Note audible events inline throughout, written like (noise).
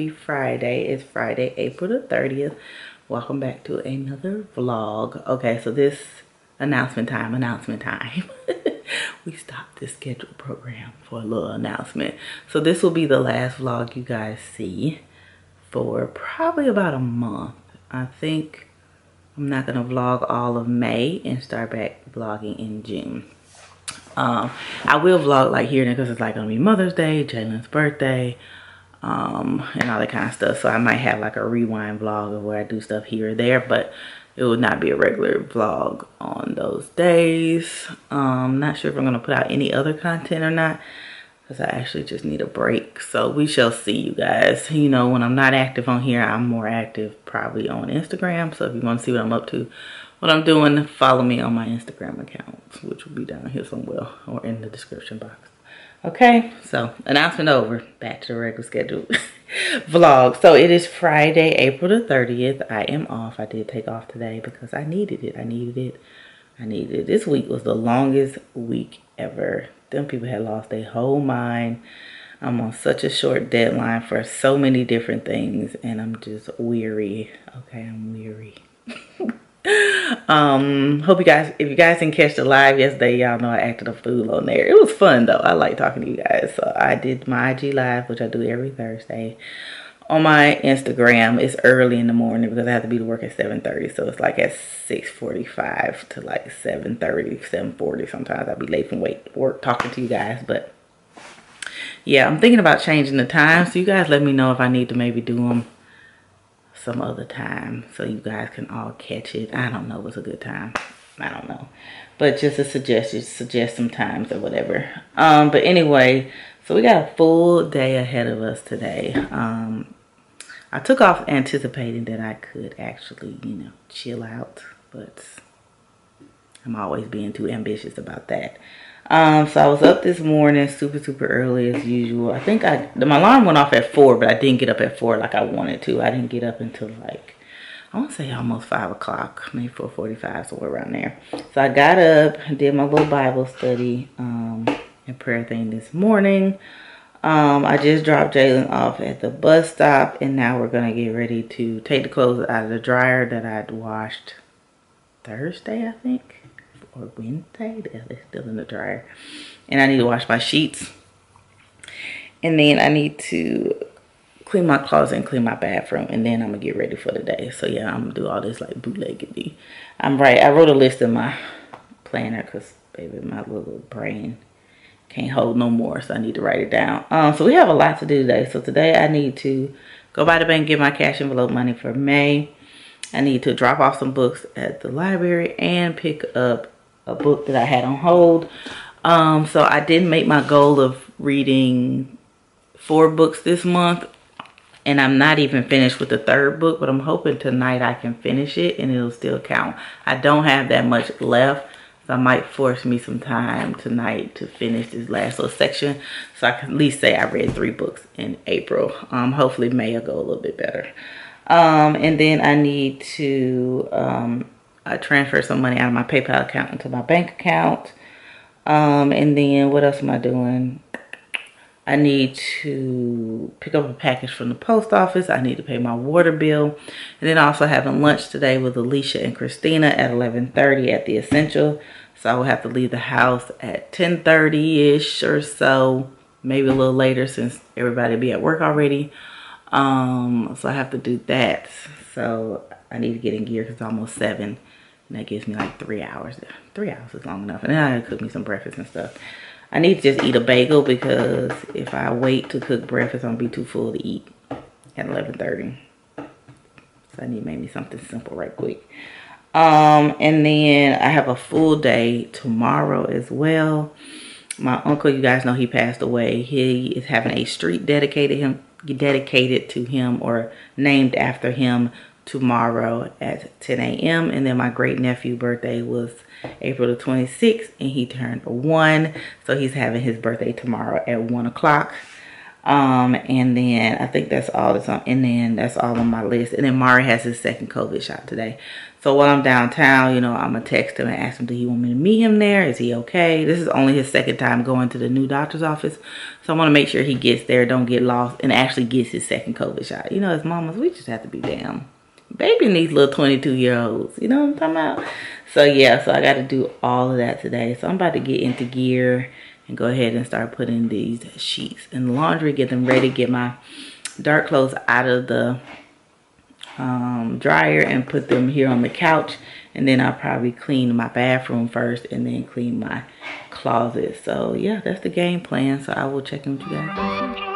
happy Friday. It's Friday, April the 30th. Welcome back to another vlog. Okay, so this announcement time, announcement time. (laughs) we stopped the scheduled program for a little announcement. So this will be the last vlog you guys see for probably about a month. I think I'm not gonna vlog all of May and start back vlogging in June. Um, I will vlog like here because it's like gonna be Mother's Day, Jalen's birthday, um, and all that kind of stuff. So I might have like a rewind vlog of where I do stuff here or there, but it would not be a regular vlog on those days. Um, not sure if I'm gonna put out any other content or not because I actually just need a break. So we shall see you guys. You know, when I'm not active on here, I'm more active probably on Instagram. So if you want to see what I'm up to, what I'm doing, follow me on my Instagram account, which will be down here somewhere or in the description box. Okay, so announcement over. Back to the regular schedule (laughs) vlog. So it is Friday, April the 30th. I am off. I did take off today because I needed it. I needed it. I needed it. This week was the longest week ever. Them people had lost their whole mind. I'm on such a short deadline for so many different things and I'm just weary. Okay, I'm weary. (laughs) um hope you guys if you guys didn't catch the live yesterday y'all know i acted a fool on there. It was fun though. I like talking to you guys. So i did my ig live which i do every thursday. On my instagram it's early in the morning because i have to be to work at 7 30 so it's like at 6 45 to like 7 30 7 40 sometimes i'll be late from work talking to you guys. But yeah i'm thinking about changing the time. So you guys let me know if i need to maybe do them some other time so you guys can all catch it. I don't know what's a good time. I don't know. But just a suggestion, suggest some times or whatever. Um, but anyway, so we got a full day ahead of us today. Um, I took off anticipating that I could actually, you know, chill out, but I'm always being too ambitious about that. Um, so I was up this morning super, super early as usual. I think I, my alarm went off at four, but I didn't get up at four like I wanted to. I didn't get up until like, I want to say almost five o'clock, maybe 4.45, somewhere around there. So I got up did my little Bible study, um, and prayer thing this morning. Um, I just dropped Jalen off at the bus stop and now we're going to get ready to take the clothes out of the dryer that I'd washed Thursday, I think or Wednesday. They're still in the dryer. And I need to wash my sheets. And then I need to clean my closet and clean my bathroom. And then I'm going to get ready for the day. So yeah, I'm going to do all this like bootleggedy. I'm right. I wrote a list in my planner because baby, my little brain can't hold no more. So I need to write it down. Um, so we have a lot to do today. So today I need to go by the bank get my cash envelope money for May. I need to drop off some books at the library and pick up a book that I had on hold. Um, so I didn't make my goal of reading four books this month. And I'm not even finished with the third book, but I'm hoping tonight I can finish it and it'll still count. I don't have that much left. So I might force me some time tonight to finish this last little section. So I can at least say I read three books in April. Um, hopefully May will go a little bit better. Um, and then I need to um, I transferred some money out of my PayPal account into my bank account. Um, and then what else am I doing? I need to pick up a package from the post office. I need to pay my water bill. And then also having lunch today with Alicia and Christina at 11.30 at The Essential. So I will have to leave the house at 10.30ish or so. Maybe a little later since everybody be at work already. Um, so I have to do that. So I need to get in gear because it's almost 7. And that gives me like three hours. Three hours is long enough. And then I gotta cook me some breakfast and stuff. I need to just eat a bagel because if I wait to cook breakfast, I'm gonna be too full to eat at 11.30. So I need maybe something simple right quick. Um, and then I have a full day tomorrow as well. My uncle, you guys know he passed away. He is having a street dedicated him dedicated to him or named after him tomorrow at 10 a.m. And then my great nephew birthday was April the 26th and he turned one. So he's having his birthday tomorrow at one o'clock. Um, and then I think that's all that's on, and then that's all on my list. And then Mari has his second COVID shot today. So while I'm downtown, you know, I'm gonna text him and ask him, do he want me to meet him there? Is he okay? This is only his second time going to the new doctor's office. So I wanna make sure he gets there, don't get lost, and actually gets his second COVID shot. You know, as mamas, we just have to be damn. Baby needs little 22 year olds. You know what I'm talking about? So yeah, so I gotta do all of that today. So I'm about to get into gear and go ahead and start putting these sheets in laundry, get them ready, get my dark clothes out of the um, dryer and put them here on the couch. And then I'll probably clean my bathroom first and then clean my closet. So yeah, that's the game plan. So I will check in with you guys.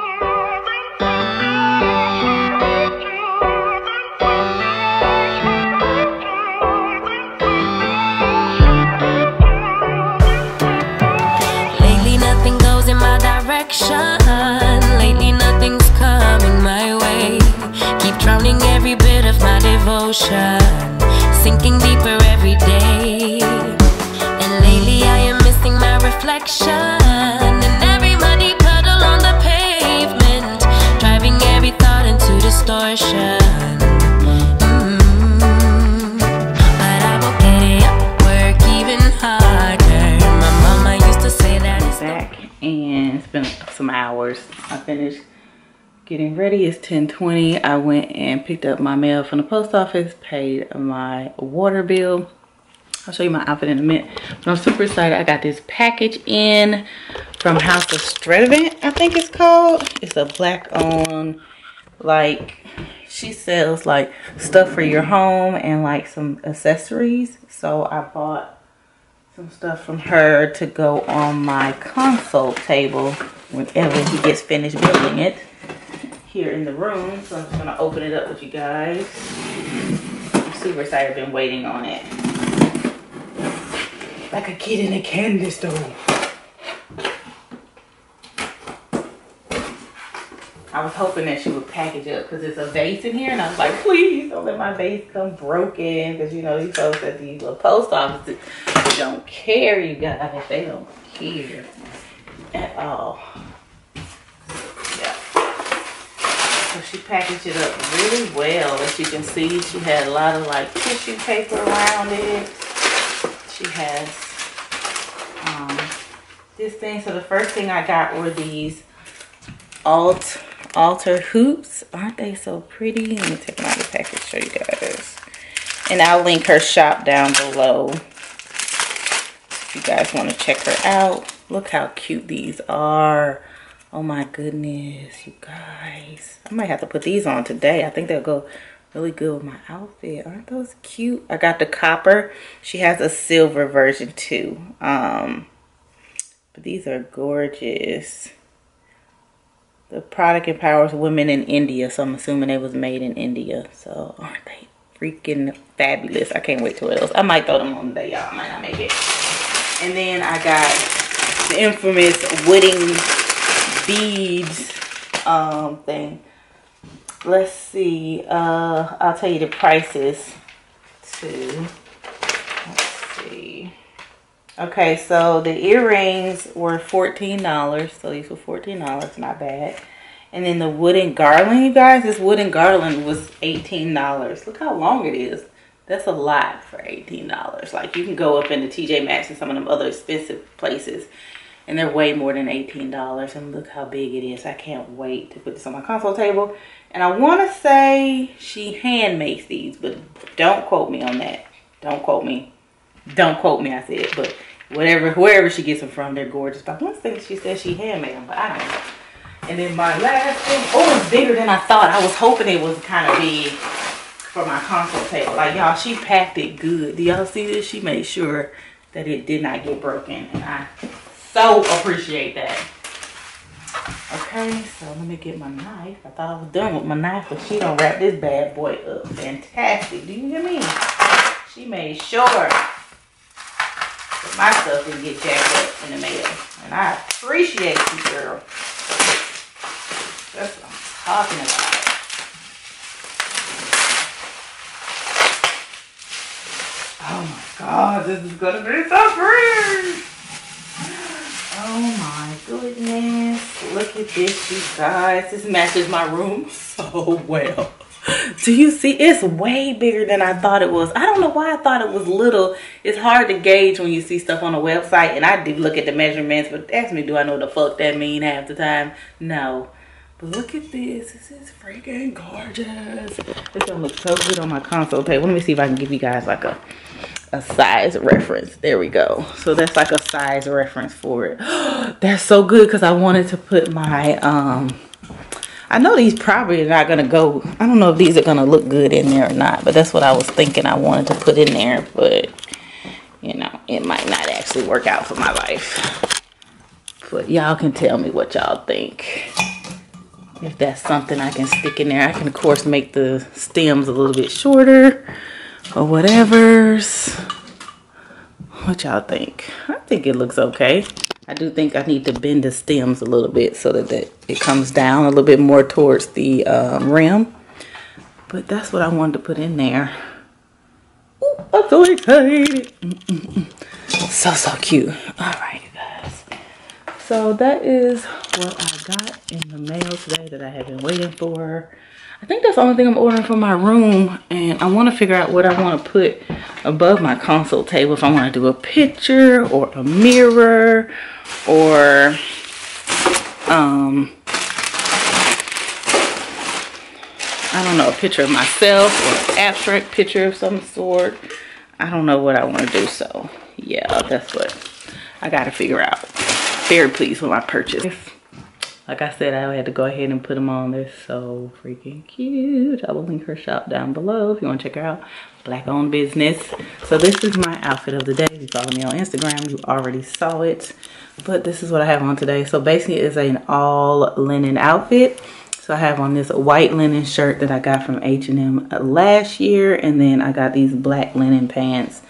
Devotion Sinking deeper every day And lately I am missing my reflection every muddy puddle on the pavement Driving every thought into distortion mm-hmm. Back and it's been some hours. I finished getting ready. It's 10:20. I went and picked up my mail from the post office, paid my water bill. I'll show you my outfit in a minute. But I'm super excited. I got this package in from House of Stredivant, I think it's called. It's a black on, like, she sells like stuff for your home and like some accessories. So I bought some stuff from her to go on my console table whenever he gets finished building it here in the room. So I'm just gonna open it up with you guys. I'm super excited, I've been waiting on it. Like a kid in a candy store. I was hoping that she would package up because it's a vase in here and I was like, please don't let my vase come broken because you know these folks at these little post offices don't care, you guys. They don't care at all. Yeah. So she packaged it up really well. As you can see, she had a lot of like tissue paper around it. She has um, this thing. So the first thing I got were these alt altar hoops. Aren't they so pretty? Let me take them out of the package show you guys. And I'll link her shop down below if you guys want to check her out. Look how cute these are. Oh my goodness, you guys. I might have to put these on today. I think they'll go really good with my outfit. Aren't those cute? I got the copper. She has a silver version too. Um, but these are gorgeous. The product empowers women in India. So I'm assuming it was made in India. So aren't they freaking fabulous? I can't wait to wear those. I might throw them on today, y'all. Might not make it. And then I got the infamous wedding beads um, thing. Let's see. Uh, I'll tell you the prices too. Let's see. Okay, so the earrings were $14. So these were $14. Not bad. And then the wooden garland, you guys, this wooden garland was $18. Look how long it is. That's a lot for $18. Like you can go up into TJ Maxx and some of them other expensive places and they're way more than $18 and look how big it is. I can't wait to put this on my console table. And i want to say she hand makes these but don't quote me on that. Don't quote me. Don't quote me i said but whatever wherever she gets them from they're gorgeous. But i want to say she said she handmade them but i don't know. And then my last thing oh it's bigger than i thought. I was hoping it was kind of big for my console table. Like y'all she packed it good. Do y'all see this? She made sure that it did not get broken and i so appreciate that. Okay, so let me get my knife. I thought I was done with my knife, but she don't wrap this bad boy up. Fantastic. Do you hear me? She made sure that my stuff didn't get jacked up in the mail. And I appreciate you, girl. That's what I'm talking about. Oh my god, this is gonna be so great! Oh my goodness. Look at this, you guys. This matches my room (laughs) so well. Do you see? It's way bigger than I thought it was. I don't know why I thought it was little. It's hard to gauge when you see stuff on a website. And I did look at the measurements, but ask me, do I know the fuck that mean half the time? No. But look at this. This is freaking gorgeous. This gonna look so good on my console table. Let me see if I can give you guys like a a size reference. There we go. So that's like a size reference for it. (gasps) that's so good because I wanted to put my um I know these probably are not gonna go. I don't know if these are gonna look good in there or not, but that's what I was thinking I wanted to put in there, but you know, it might not actually work out for my life. But y'all can tell me what y'all think. If that's something I can stick in there. I can of course make the stems a little bit shorter or whatever's. What y'all think? I think it looks okay. I do think I need to bend the stems a little bit so that, that it comes down a little bit more towards the um, rim. But that's what I wanted to put in there. Ooh, I'm so excited. So, so cute. All right, guys. So that is what I got in the mail today that I have been waiting for. I think that's the only thing I'm ordering for my room. And I want to figure out what I want to put above my console table. If I want to do a picture or a mirror or um, I don't know, a picture of myself or an abstract picture of some sort. I don't know what I want to do. So yeah, that's what I got to figure out. Very pleased with my purchase like I said, I had to go ahead and put them on. They're so freaking cute. I will link her shop down below if you want to check her out. Black owned business. So this is my outfit of the day. If you follow me on Instagram, you already saw it. But this is what I have on today. So basically it's an all linen outfit. So I have on this white linen shirt that I got from H&M last year. And then I got these black linen pants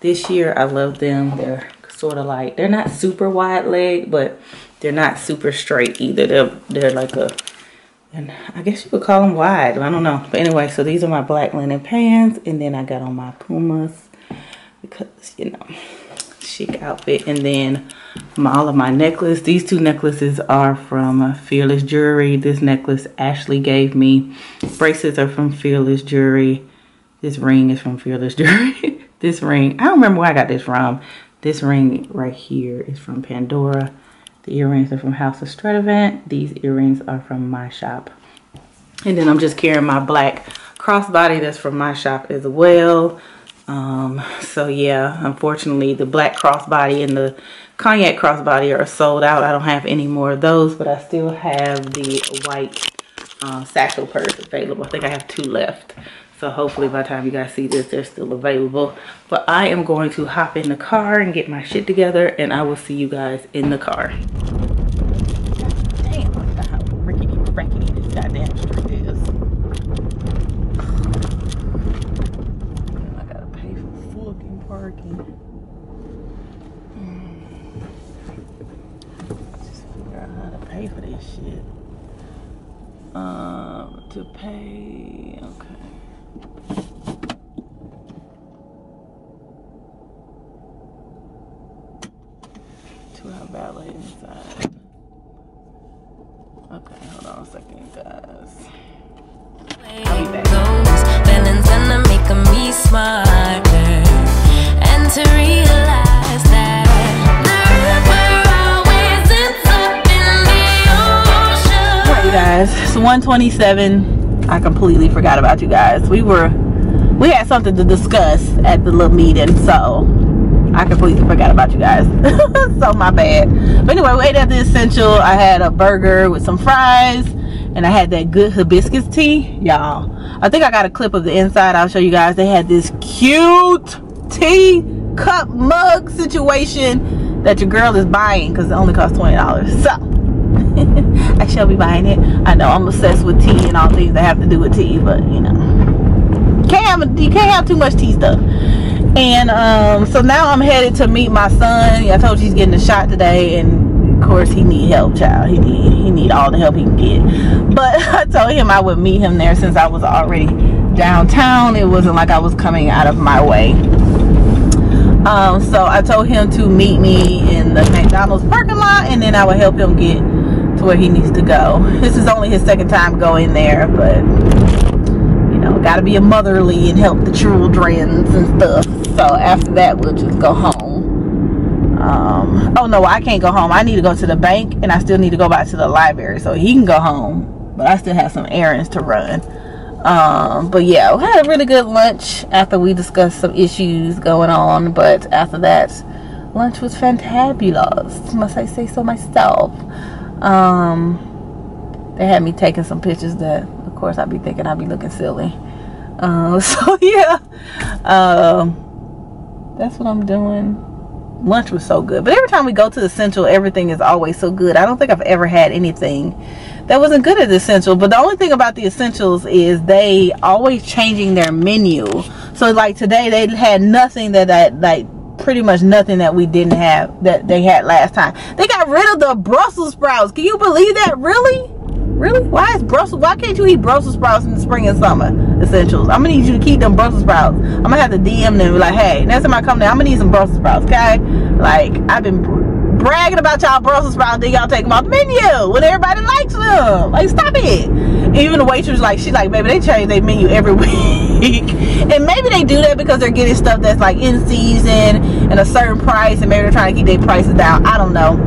this year. I love them. They're sort of like, they're not super wide leg, but they're not super straight either. They're, they're like a, and I guess you could call them wide. I don't know. But anyway, so these are my black linen pants. And then I got on my Pumas because, you know, chic outfit. And then my, all of my necklace. These two necklaces are from Fearless Jewelry. This necklace Ashley gave me. Bracelets are from Fearless Jewelry. This ring is from Fearless Jewelry. (laughs) this ring, I don't remember where I got this from. This ring right here is from Pandora. The earrings are from House of Stradivant. These earrings are from my shop. And then I'm just carrying my black crossbody that's from my shop as well. Um, so yeah, unfortunately the black crossbody and the cognac crossbody are sold out. I don't have any more of those, but I still have the white uh, satchel purse available. I think I have two left. So hopefully by the time you guys see this, they're still available. But I am going to hop in the car and get my shit together and I will see you guys in the car. 127. I completely forgot about you guys. We were we had something to discuss at the little meeting, so I completely forgot about you guys. (laughs) so my bad. But anyway, we ate at the Essential. I had a burger with some fries, and I had that good hibiscus tea. Y'all, I think I got a clip of the inside. I'll show you guys. They had this cute tea cup mug situation that your girl is buying because it only costs $20. So, (laughs) I shall be buying it. I know I'm obsessed with tea and all things that have to do with tea, but you know. Can't have you can't have too much tea stuff. And um, so now i'm headed to meet my son. I told you he's getting a shot today and of course he need help child. He need he need all the help he can get. But (laughs) i told him i would meet him there since i was already downtown. It wasn't like i was coming out of my way. Um, so I told him to meet me in the McDonald's parking lot and then I would help him get to where he needs to go. This is only his second time going there, but you know, gotta be a motherly and help the children and stuff. So after that, we'll just go home. Um, oh no, I can't go home. I need to go to the bank and I still need to go back to the library. So he can go home, but I still have some errands to run um but yeah we had a really good lunch after we discussed some issues going on but after that lunch was fantabulous must i say so myself um they had me taking some pictures that of course i'd be thinking i'd be looking silly. Uh, (laughs) so yeah. Um that's what i'm doing. Lunch was so good but every time we go to the essential everything is always so good. I don't think i've ever had anything that wasn't good at the essential but the only thing about the essentials is they always changing their menu. So like today they had nothing that I like pretty much nothing that we didn't have that they had last time. They got rid of the brussels sprouts. Can you believe that? Really? Really? Why is brussels why can't you eat brussels sprouts in the spring and summer? Essentials. I'm gonna need you to keep them brussels sprouts. I'm gonna have to dm them like hey next time i come there i'm gonna need some brussels sprouts okay? Like i've been bragging about y'all Brussels sprouts, then y'all take them off the menu when everybody likes them. Like, stop it. Even the waitress, like, she like, baby, they change their menu every (laughs) week. and maybe they do that because they're getting stuff that's like in season and a certain price, and maybe they're trying to keep their prices down. I don't know.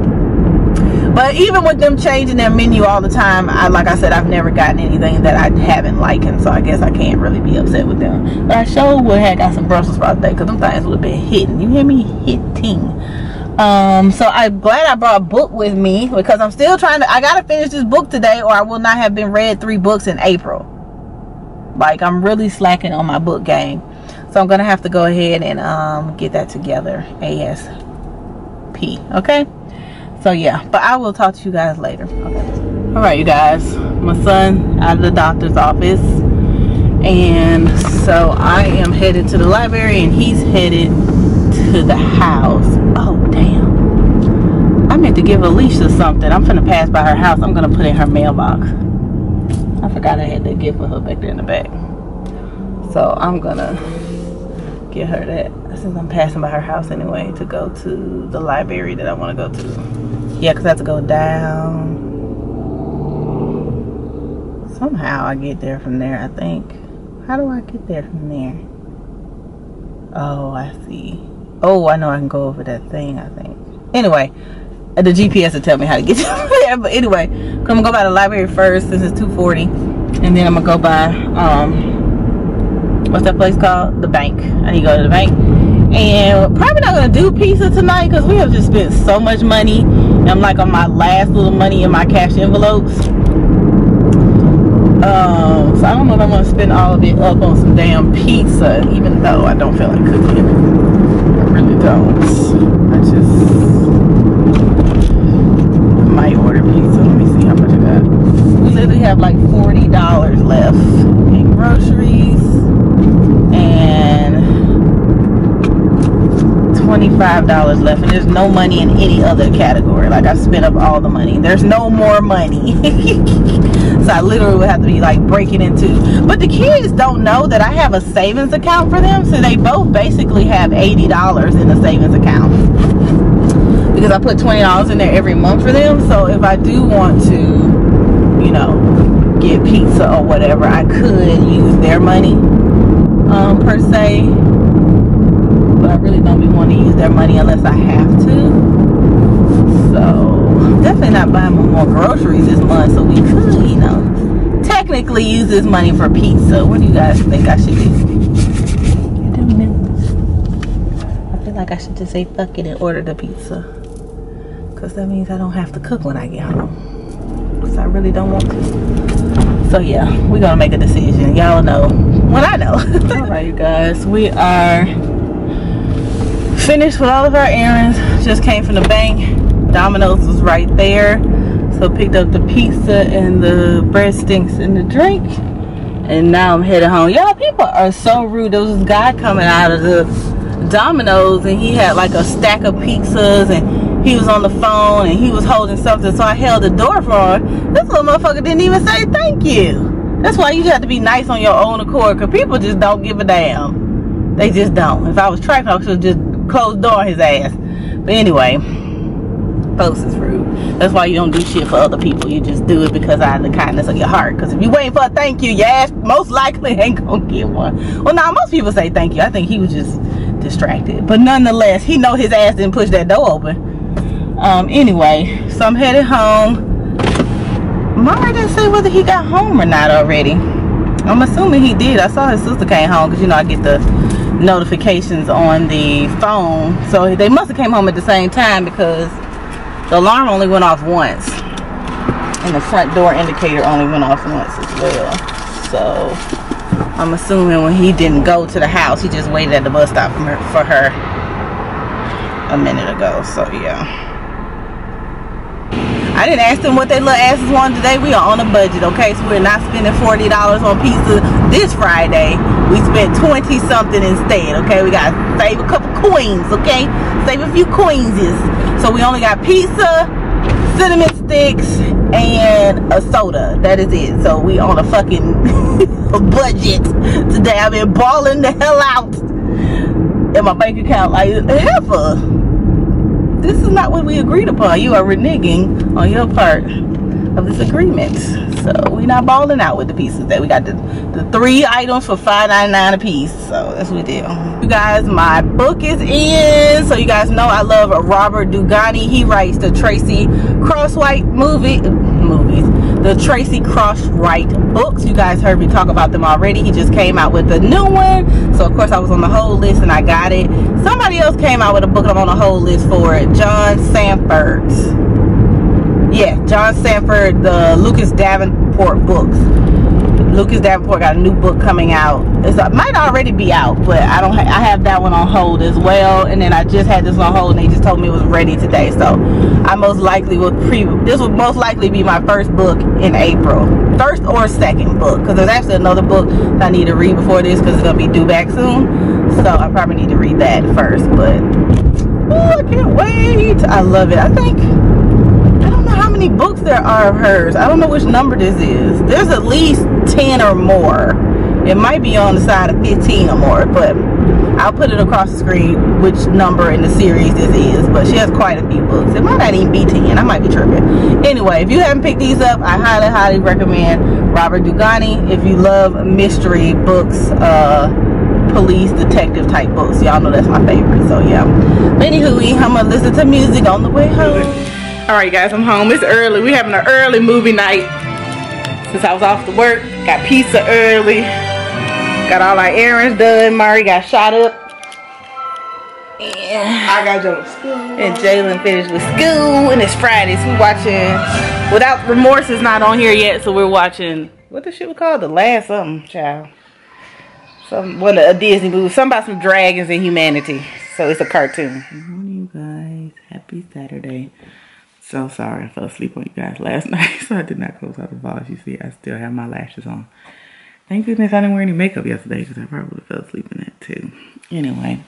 But even with them changing their menu all the time, I, like I said, I've never gotten anything that I haven't liked, and so I guess I can't really be upset with them. But I sure would have got some Brussels sprouts today because them things would have been hitting. You hear me? Hitting um so i'm glad i brought a book with me because i'm still trying to i gotta finish this book today or i will not have been read three books in april. Like i'm really slacking on my book game. So i'm gonna have to go ahead and um get that together asp okay? So yeah but i will talk to you guys later. Okay. All right you guys. My son out of the doctor's office. And so i am headed to the library and he's headed to the house. Oh, damn. I meant to give Alicia something. I'm finna pass by her house. I'm gonna put in her mailbox. I forgot I had that gift for her back there in the back. So I'm gonna get her that since I'm passing by her house anyway to go to the library that I want to go to. Yeah, because I have to go down. Somehow I get there from there, I think. How do I get there from there? Oh, I see. Oh, I know I can go over that thing, I think. Anyway, the GPS will tell me how to get (laughs) there. But anyway, I'm gonna go by the library first since it's 240. And then I'm gonna go by um what's that place called? The bank. I need to go to the bank. And probably not gonna do pizza tonight because we have just spent so much money. I'm like on my last little money in my cash envelopes. Um, so I don't know if I'm gonna spend all of it up on some damn pizza, even though I don't feel like cooking really don't. I just might order pizza. Let me see how much I got. We literally have like $40 left in groceries and $25 left. And there's no money in any other category. Like I spent up all the money. There's no more money. (laughs) so I literally would have to be like breaking into. But the kids don't know that I have a savings account for them. So they both basically have $80 in the savings account. Because I put $20 in there every month for them. So if I do want to, you know, get pizza or whatever, I could use their money um, per se. Really don't be wanting to use their money unless I have to. So definitely not buying more groceries this month, so we could, you know, technically use this money for pizza. What do you guys think I should do? I feel like I should just say fuck it and order the pizza. Because that means I don't have to cook when I get home. Because I really don't want to. So yeah, we're to make a decision. Y'all know when I know. (laughs) Alright, you guys. We are finished with all of our errands. Just came from the bank Domino's was right there. So picked up the pizza and the breadsticks and the drink. And now I'm headed home. Y'all, people are so rude. There was this guy coming out of the Domino's and he had like a stack of pizzas and he was on the phone and he was holding something. So I held the door for him. This little motherfucker didn't even say thank you. That's why you have to be nice on your own accord because people just don't give a damn. They just don't. If I was trifling, I should just closed door his ass. But anyway, folks is rude. That's why you don't do shit for other people. You just do it because out of the kindness of your heart. Because if you waiting for a thank you, your ass most likely (laughs) ain't gonna get one. Well, now most people say thank you. I think he was just distracted. But nonetheless, he know his ass didn't push that door open. Um, anyway, so I'm headed home. Mama didn't say whether he got home or not already. I'm assuming he did. I saw his sister came home because you know I get the notifications on the phone. So they must have came home at the same time because the alarm only went off once. And the front door indicator only went off once as well. So I'm assuming when he didn't go to the house, he just waited at the bus stop for her, a minute ago. So yeah. I didn't ask them what they little asses wanted today. We are on a budget, okay? So we're not spending $40 on pizza this Friday. We spent 20 something instead, okay? We got to save a couple coins, okay? Save a few coinses. So we only got pizza, cinnamon sticks, and a soda. That is it. So we on a fucking (laughs) budget today. I've been balling the hell out in my bank account like ever this is not what we agreed upon. You are reneging on your part of this agreement. So we're not balling out with the pieces that we got the, the three items for $5.99 a piece. So that's what we did. You guys, my book is in. So you guys know I love Robert Dugoni. He writes the Tracy Crosswhite movie movies the Tracy Crosswhite books. You guys heard me talk about them already. He just came out with a new one. So, of course, I was on the whole list and I got it. Somebody else came out with a book I'm on the whole list for it. John Sandford. Yeah, John Sandford, the Lucas Davenport books. Lucas Davenport got a new book coming out. It might already be out, but I don't. Ha I have that one on hold as well. And then I just had this on hold, and they just told me it was ready today. So I most likely will pre. This will most likely be my first book in April, first or second book, because there's actually another book that I need to read before this, because it's gonna be due back soon. So I probably need to read that first. But oh, I can't wait. I love it. I think many books there are of hers. I don't know which number this is. There's at least 10 or more. It might be on the side of 15 or more, but I'll put it across the screen which number in the series this is. But she has quite a few books. It might not even be 10. I might be tripping. Anyway, if you haven't picked these up, I highly, highly recommend Robert Dugoni. If you love mystery books, uh, police detective type books, y'all know that's my favorite. So yeah. Anywho, I'm gonna listen to music on the way home. All right, guys, I'm home. It's early. We're having an early movie night. Since I was off to work, got pizza early. Got all our errands done. Mari got shot up. And I got to school. And Jalen finished with school. And it's Friday, so we're watching. Without Remorse is not on here yet, so we're watching. What the shit was called? The Last something, child. Some one a Disney movie. Something about some dragons and humanity. So it's a cartoon. Good morning, you guys. Happy Saturday. So sorry I fell asleep on you guys last (laughs) night, so I did not close out the vlog. You see, I still have my lashes on. Thank goodness I didn't wear any makeup yesterday because I probably fell asleep in that too. Anyway,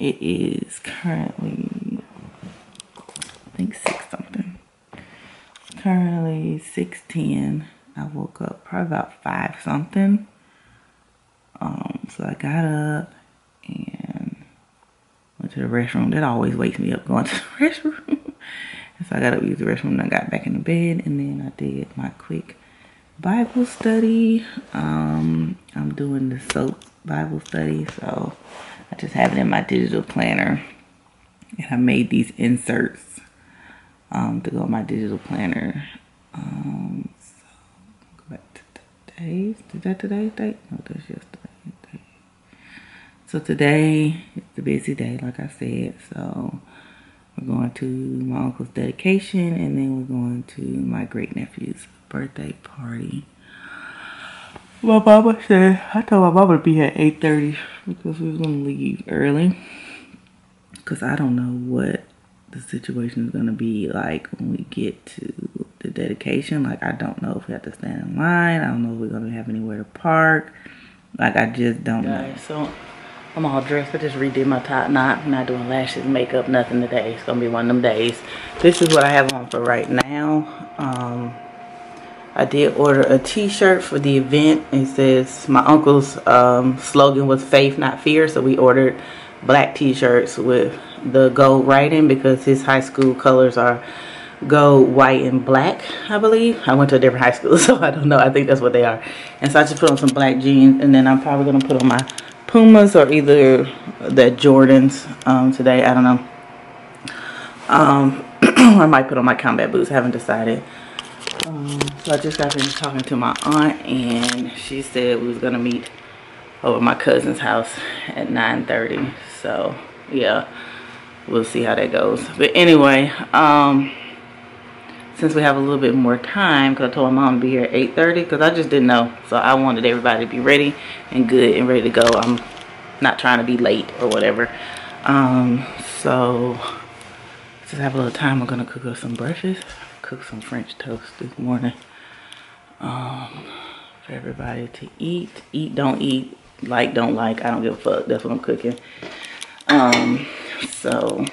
it is currently, I think 6 something. It's currently 6.10. I woke up probably about 5 something. Um, so I got up and went to the restroom. That always wakes me up going to the (laughs) restroom. So I got to use the restroom and I got back in the bed and then I did my quick Bible study. Um, I'm doing the soap Bible study, so I just have it in my digital planner. And I made these inserts um, to go in my digital planner. Um, so go back to today's. Is that date? No, that's yesterday. So today is the busy day, like I said. So we're going to my uncle's dedication and then we're going to my great nephew's birthday party. My mama said, I told my mama to be at 8.30 because we was going to leave early. Because I don't know what the situation is going to be like when we get to the dedication. Like, I don't know if we have to stand in line. I don't know if we're going to have anywhere to park. Like, I just don't know. So I'm all dressed. I just redid my top knot. I'm not doing lashes, makeup, nothing today. It's gonna be one of them days. This is what I have on for right now. Um, I did order a t-shirt for the event. It says my uncle's um, slogan was faith not fear. So we ordered black t-shirts with the gold writing because his high school colors are gold, white, and black, I believe. I went to a different high school, (laughs) so I don't know. I think that's what they are. And so I just put on some black jeans, and then I'm probably going to put on my Pumas or either the Jordans um, today. I don't know. Um, (clears throat) I might put on my combat boots. I haven't decided. Um, so I just got finished talking to my aunt and she said we was gonna meet over my cousin's house at 9:30. So yeah, we'll see how that goes. But anyway, um, since we have a little bit more time, because I told my mom to be here at 8:30, because I just didn't know. So I wanted everybody to be ready and good and ready to go. I'm not trying to be late or whatever. Um, so I have a little time, I'm gonna cook us some breakfast cook some French toast this morning um, for everybody to eat. Eat, don't eat, like, don't like. I don't give a fuck. That's what I'm cooking. Um, so,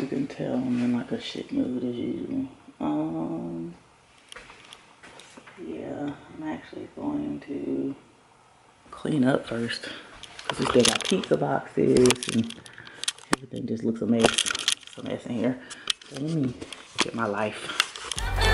you can tell, I'm in like a shit mood as usual. Um, so yeah, I'm actually going to clean up first because we still got pizza boxes and everything just looks a mess. It's a mess in here. Let me get my life.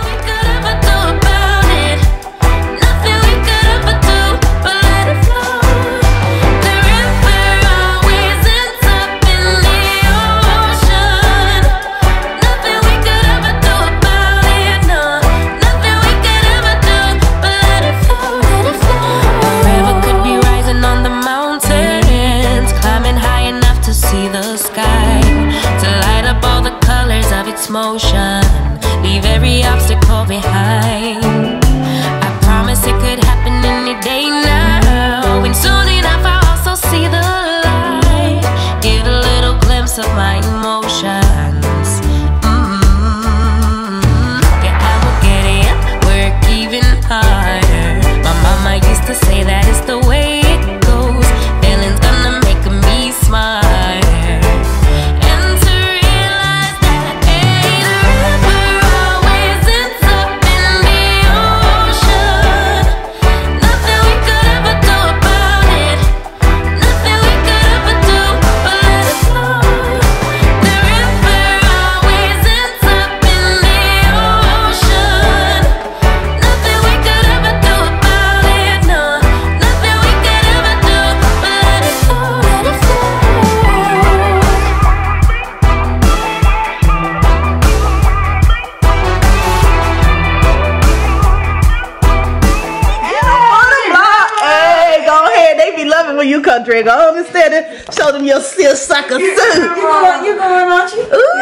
Of show them your steel sucker suit. You going, you going, aren't you? Ooh,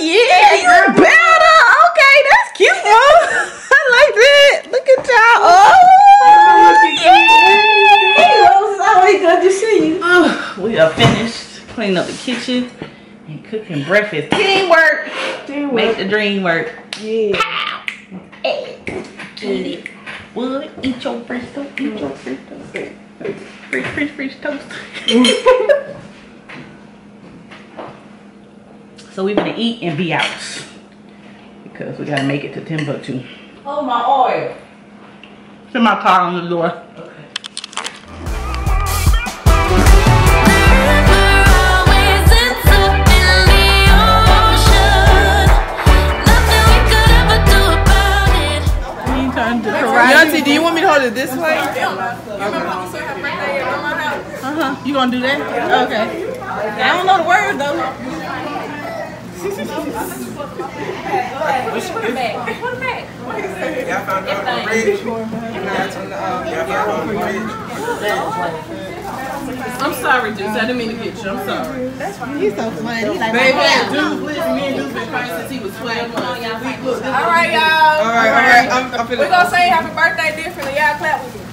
yeah, yeah you're better. Okay, that's cute, mom. (laughs) I like that. Look at y'all. Oh, yeah. always good to see you. We are finished cleaning up the kitchen and cooking breakfast. Teamwork. Teamwork. Make the dream work. Yeah. Pow. Hey. Eat it. What? Eat your toast. Eat your mm. French toast. French, French, French toast. So we're gonna eat and be out because we gotta make it to Timbuktu. Oh my oil. Send my car on the door. Auntie, do you want me to hold it this way? Uh-huh. You gonna do that? Okay. I don't know the words though. Put it back. Put it back. Y'all found out on the bridge? Y'all found the bridge? I'm sorry, Juice. I didn't mean to get you. I'm sorry. That's fine. He's so funny. He's like, Baby, Juice, listen, me and Juice been crying since he was 12 months. All right, y'all. All right, all right. I'm, I'm We're going to say happy birthday differently. Y'all clap with me.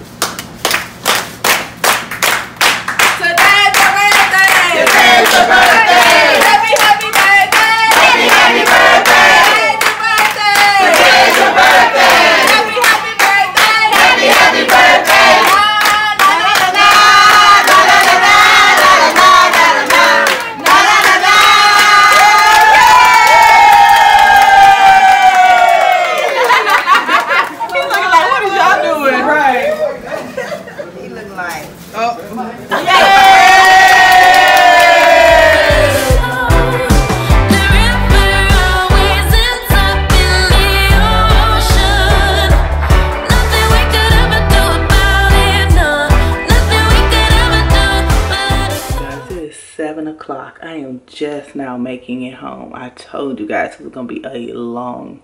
Just now making it home. I told you guys it was gonna be a long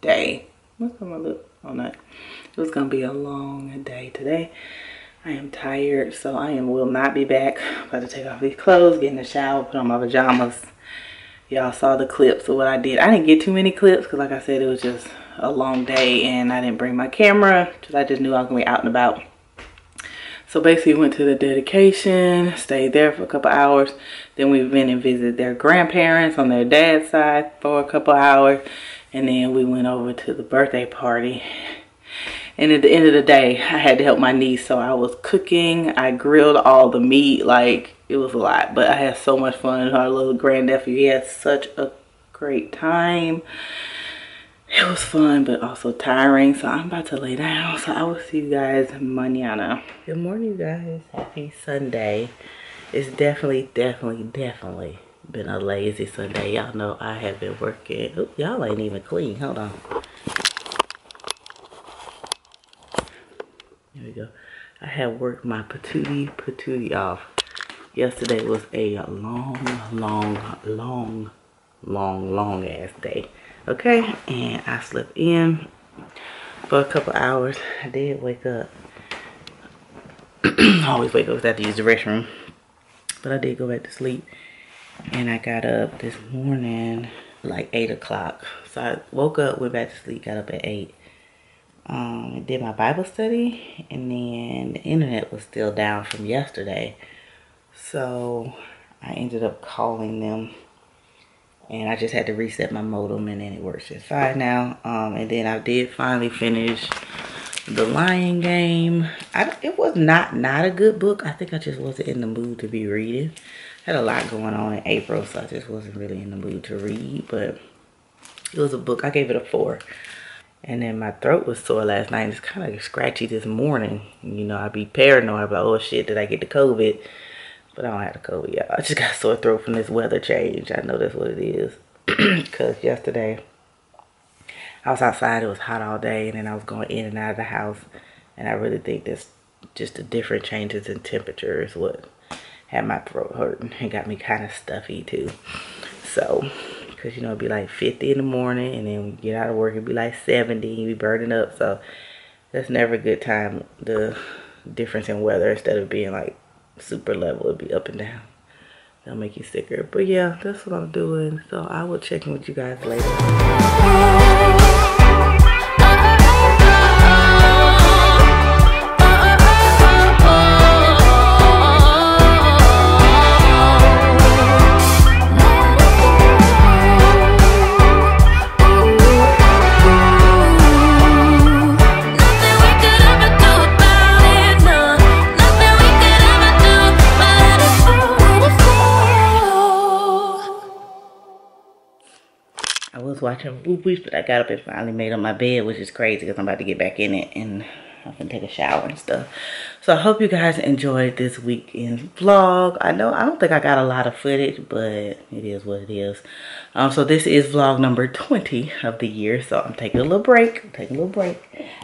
day. What's on my lip? Oh no. It was gonna be a long day today. I am tired, so I am will not be back. about to take off these clothes, get in the shower, put on my pajamas. Y'all saw the clips of what I did. I didn't get too many clips because like I said, it was just a long day and I didn't bring my camera because I just knew I was gonna be out and about. So basically went to the dedication, stayed there for a couple hours. Then we went and visited their grandparents on their dad's side for a couple hours. And then we went over to the birthday party. And at the end of the day, I had to help my niece. So I was cooking. I grilled all the meat. Like, it was a lot. But I had so much fun. Our little grandnephew, he had such a great time. It was fun, but also tiring. So I'm about to lay down. So I will see you guys mañana. Good morning, guys. Happy Sunday. It's definitely, definitely, definitely been a lazy Sunday. Y'all know I have been working. Y'all ain't even clean. Hold on. Here we go. I have worked my patootie patootie off. Yesterday was a long, long, long, long, long ass day. Okay, and I slept in for a couple hours. I did wake up. (clears throat) I always wake up have to use the restroom. But I did go back to sleep. And I got up this morning like 8 o'clock. So I woke up, went back to sleep, got up at 8. Um, did my Bible study. And then the internet was still down from yesterday. So I ended up calling them and I just had to reset my modem and then it works just fine now. Um, and then I did finally finish The Lion Game. I, it was not not a good book. I think I just wasn't in the mood to be reading. Had a lot going on in April, so I just wasn't really in the mood to read. But it was a book. I gave it a four. And then my throat was sore last night. It's kind of scratchy this morning. You know, I'd be paranoid about, oh shit, did I get the COVID? But I don't have the COVID, y'all. I just got sore throat from this weather change. I know that's what it is. (clears throat) Because yesterday, I was outside. It was hot all day. And then I was going in and out of the house. And I really think that's just the different changes in temperature is what had my throat hurting. It got me kind of stuffy, too. So, because, you know, it'd be like 50 in the morning. And then you get out of work, it'd be like 70. You'd be burning up. So, that's never a good time. The difference in weather instead of being like super level it'd be up and down that'll make you sicker but yeah that's what i'm doing so i will check in with you guys later was watching movies but i got up and finally made up my bed which is crazy because i'm about to get back in it and i can take a shower and stuff. So i hope you guys enjoyed this weekend vlog. I know i don't think i got a lot of footage but it is what it is. Um so this is vlog number 20 of the year so i'm taking a little break I'm taking a little break.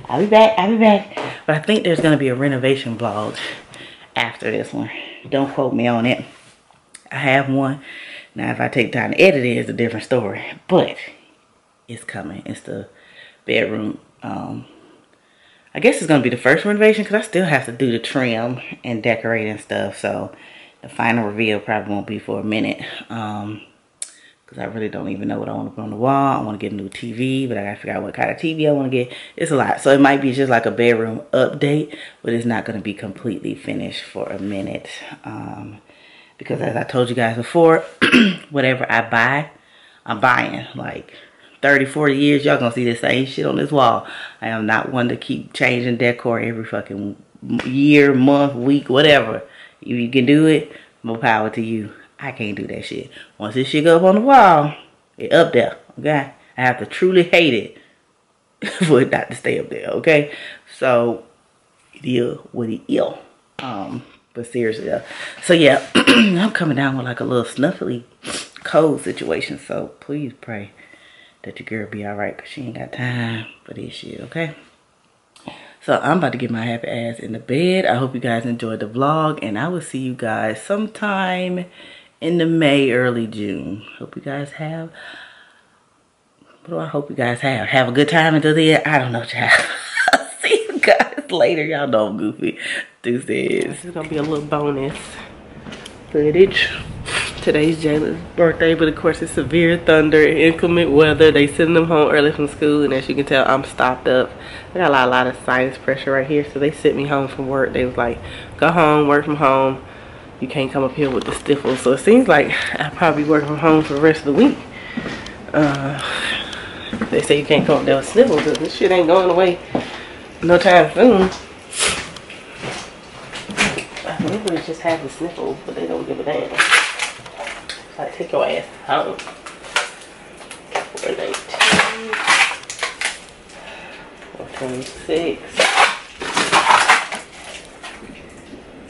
I'll be back i'll be back. But i think there's going to be a renovation vlog after this one. Don't quote me on it. I have one. Now if i take time to edit it it's a different story. But it's coming it's the bedroom um I guess it's gonna be the first renovation because I still have to do the trim and decorate and stuff. So the final reveal probably won't be for a minute. Um, because I really don't even know what I want to put on the wall. I want to get a new TV, but I gotta figure out what kind of TV I want to get. It's a lot, so it might be just like a bedroom update, but it's not gonna be completely finished for a minute. Um, because as I told you guys before, (clears throat) whatever I buy, I'm buying like 30, 40 years, y'all gonna see the same shit on this wall. I am not one to keep changing decor every fucking year, month, week, whatever. If you can do it, more power to you. I can't do that shit. Once this shit go up on the wall, it up there, okay? I have to truly hate it (laughs) for it not to stay up there, okay? So, is what it is. Um, but seriously though. So yeah, (clears throat) I'm coming down with like a little snuffly cold situation. So please pray that your girl be all right because she ain't got time for this shit, okay? So I'm about to get my happy ass in the bed. I hope you guys enjoyed the vlog and I will see you guys sometime in the May, early June. Hope you guys have, what do I hope you guys have? Have a good time until then? I don't know, (laughs) child. see you guys later. Y'all know I'm goofy. Deuces. This is gonna be a little bonus footage. Today's Jalen's birthday, but of course it's severe thunder, and inclement weather. They send them home early from school, and as you can tell, I'm stopped up. I got a lot, a lot of sinus pressure right here, so they sent me home from work. They was like, go home, work from home. You can't come up here with the sniffles. So it seems like I'll probably work from home for the rest of the week. Uh, they say you can't come up there with sniffles, but this shit ain't going away no time soon. Maybe just have the sniffles, but they don't give a damn. Like, take your ass home. 419. 426.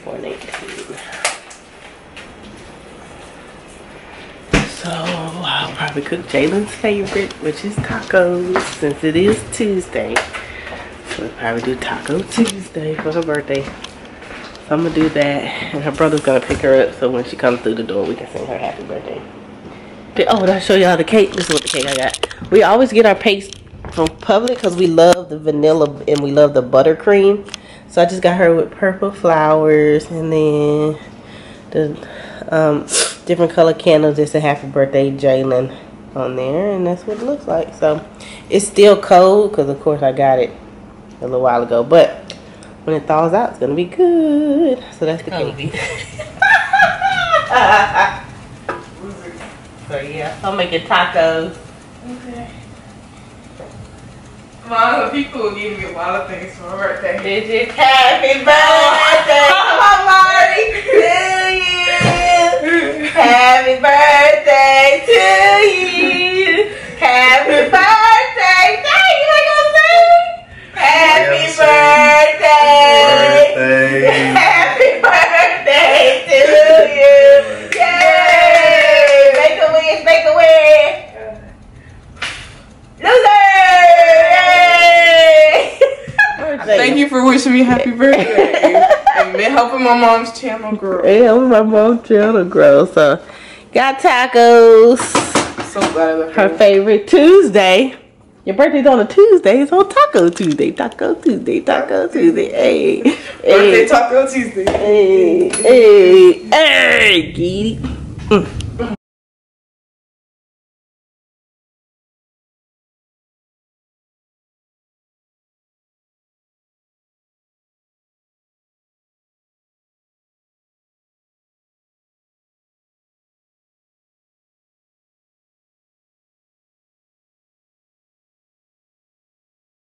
419. So, I'll probably cook Jalen's favorite, which is tacos, since it is Tuesday. So we'll probably do Taco Tuesday for her birthday. So I'm gonna do that, and her brother's gonna pick her up so when she comes through the door, we can sing her happy birthday. Oh, did I show y'all the cake? This is what the cake I got. We always get our paste from Publix because we love the vanilla and we love the buttercream. So I just got her with purple flowers and then the um, different color candles. It's a happy birthday Jalen on there, and that's what it looks like. So it's still cold because, of course, I got it a little while ago, but when it thaws out, it's gonna be good. So that's the cake. (laughs) so yeah, I'm making tacos. Okay. Mom, people gave me a lot of things for my birthday. Did you happy birthday? Come on, Marty. To you. Happy birthday to you. Happy birthday. Dang, you ain't gonna sing? Happy birthday. Birthday. Happy birthday to you. Yay. Make a wish, make a wish. Loser. Yay. Thank wishing me happy birthday. and been helping my mom's channel grow. Yeah, my mom channel grow. So, got tacos. So glad I Her her. favorite Tuesday. Your birthday's on a Tuesday. It's on Taco Tuesday. Taco Tuesday. Taco Tuesday. Hey, Birthday Taco Tuesday. hey, hey, hey, Geedy. Mm.